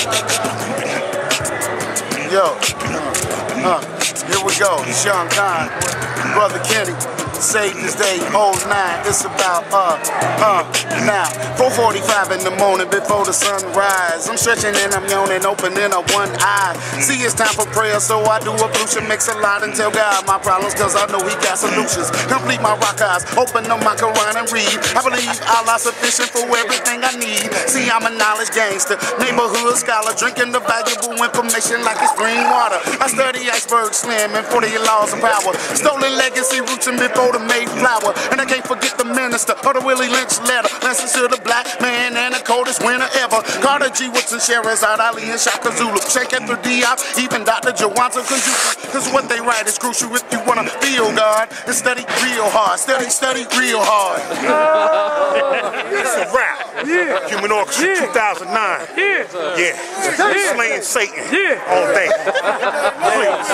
Yo, uh, here we go. Sean Khan, Brother Kenny. Save this day, old nine. It's about uh, uh, now. 4:45 in the morning before the sun rise. I'm stretching and I'm yawning, opening up one eye. See, it's time for prayer, so I do a ablution, make salat and tell God my problems, cause I know He got solutions. Complete my rock eyes, open up my Quran and read. I believe Allah sufficient for everything I need. See, I'm a knowledge gangster, neighborhood scholar, drinking the valuable information like it's green water. I study iceberg slim and 40 laws of power. Stolen legacy roots and before the Mayflower. And I can't forget the minister or the Willie Lynch letter. Listen to the black man and the coldest winter ever. Carter G. Woodson, Shahrazad Ali, and Shaka Zulu. Cheikh Anta Diop, even Dr. Jawanza Kunjufu. Cause what they write is crucial if you wanna feel God. And study real hard. Study, study real hard. It's a rap. Yeah. Human Orchestra Yeah. 2009. Yeah. Yeah. Yeah. Slaying Satan Yeah. all day. Please.